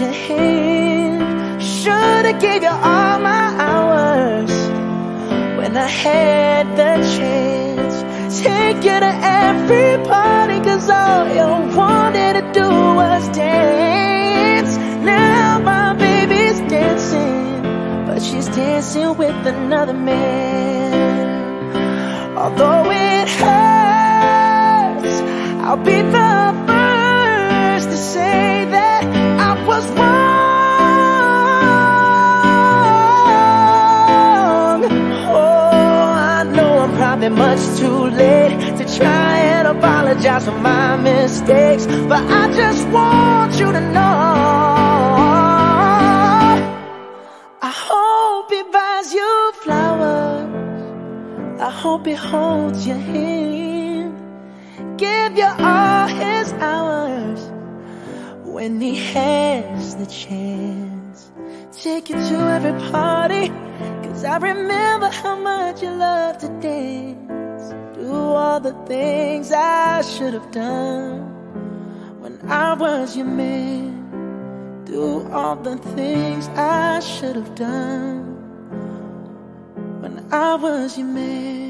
your hand. Should have gave you all my hours when I had the chance. Take you to every party, cause all you wanted to do was dance. Now my baby's dancing, but she's dancing with another man. Although it hurts, I'll be the first to say that was wrong. Oh, I know I'm probably much too late to try and apologize for my mistakes, but I just want you to know. I hope he buys you flowers. I hope he holds your hand. Give you all his hours when he has the chance. Take you to every party, cause I remember how much you love to dance. Do all the things I should have done when I was your man. Do all the things I should have done when I was your man.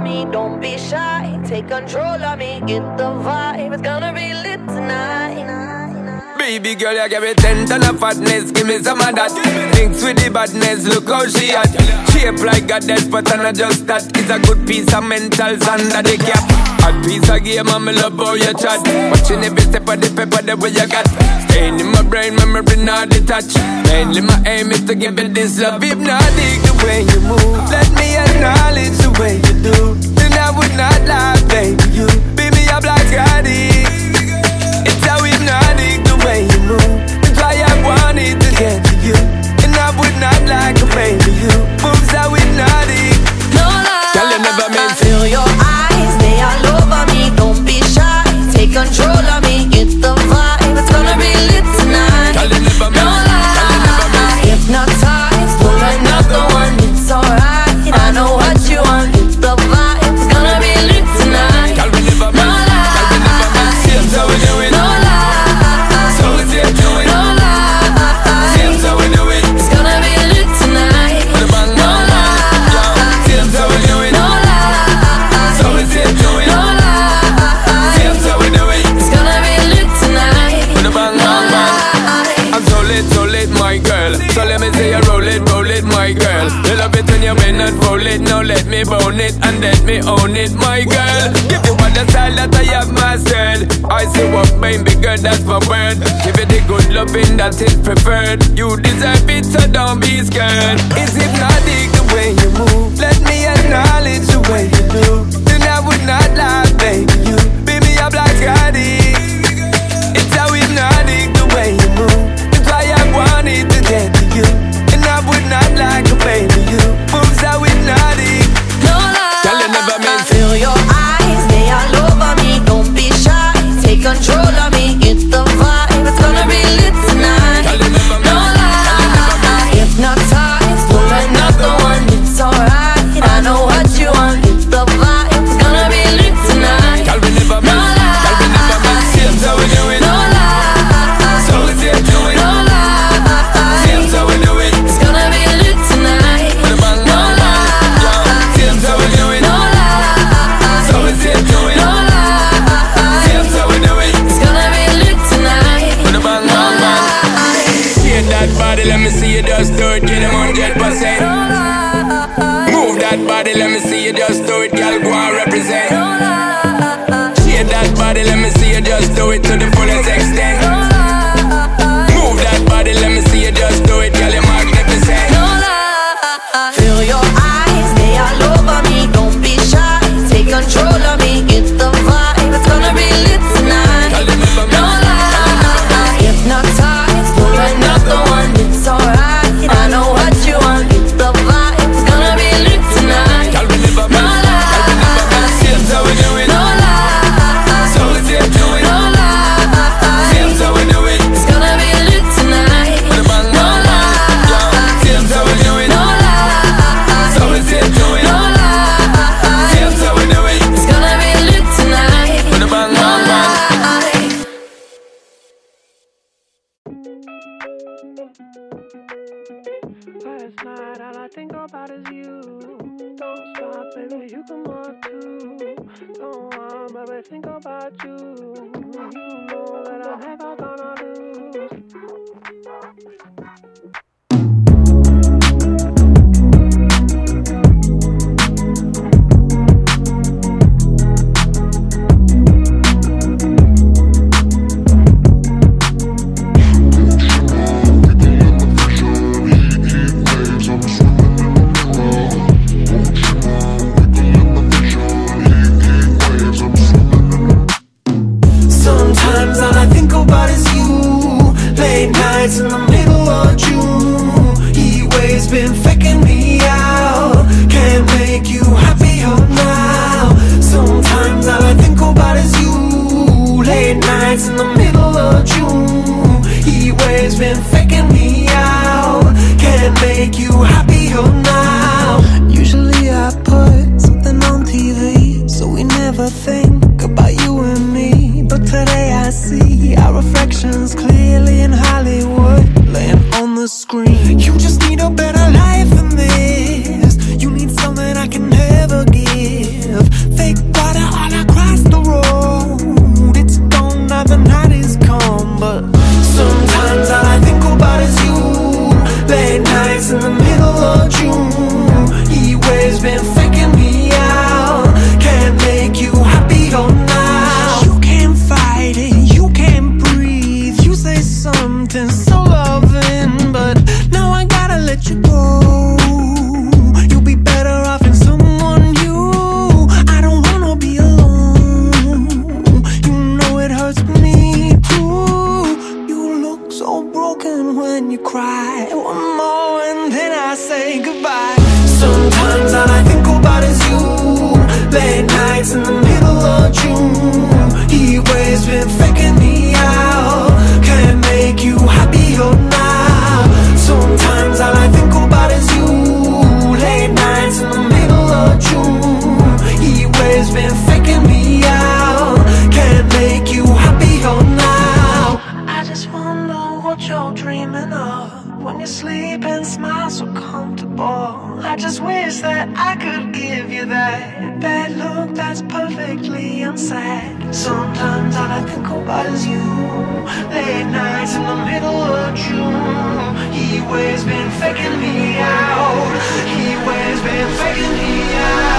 me. Don't be shy, take control of me. Get the vibe, it's gonna be lit tonight baby girl, you give me ten ton of fatness, give me some of that. Links with the badness, look how she at. Shape like goddess, but I'm not just that. It's a good piece of mentals under the cap. A piece of game, I'm love how you chat. Watching every step of the paper, the way you got. Staying in my brain, memory not detached. Mainly my aim is to give it this love. If not, dig the way you move. Let me acknowledge the way you do. Then I would not lie, baby. You beat me up like I. like a baby. wine bigger, that's my word. Give it the good loving that is preferred. You deserve it, so don't be scared. Is it not the way you move? Let me acknowledge the way you do. Then I would not lie. been sentence. that look that's perfectly unsaid. Sometimes all I think about is you. Late nights in the middle of June. He always been faking me out. He always been faking me out.